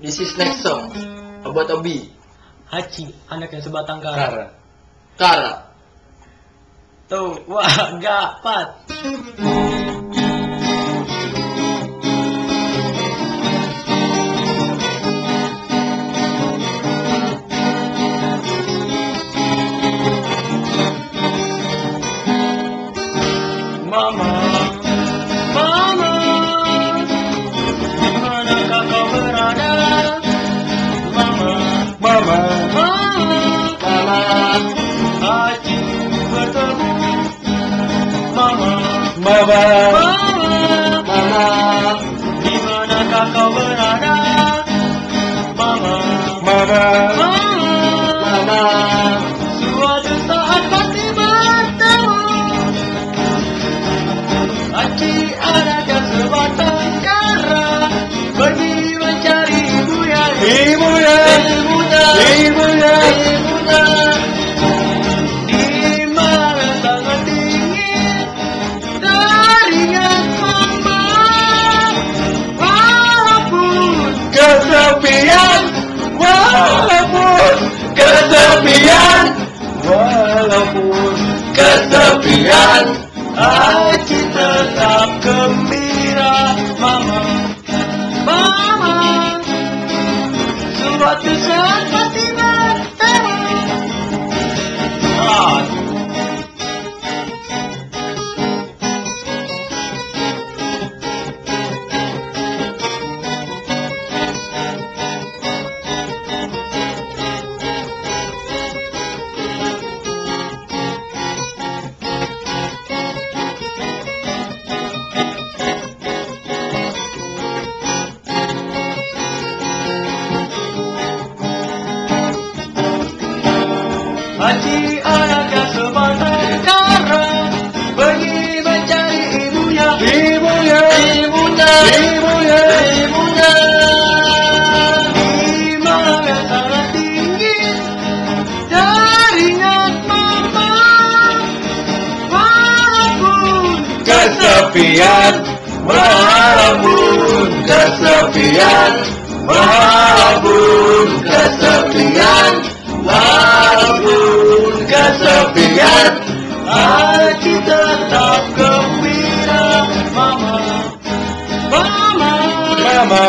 This is next song about Obi. Haji, anak yang sebatang kara. Kara. Kara. Tuh, wah, gapat. Mama, Mama. Mama. di manakah kau berada? Mama, Mama. Mama, suatu saat pasti bertemu. Haji anaknya sebatang kara pergi mencari ibunya. Ibunya. Ibunya, Ibunya. ibunya. Walaupun kesepian. Haji tetap gembira, mama. Mama, suatu saat Haji anaknya sebatang kara pergi mencari ibunya. Ibunya. Ibunya, Ibunya. ibunya. Di malam yang sangat dingin, teringat mama. Walaupun Kesepian. Walaupun kesepian. Walaupun Biar hati tetap gembira Mama. Mama. Mama.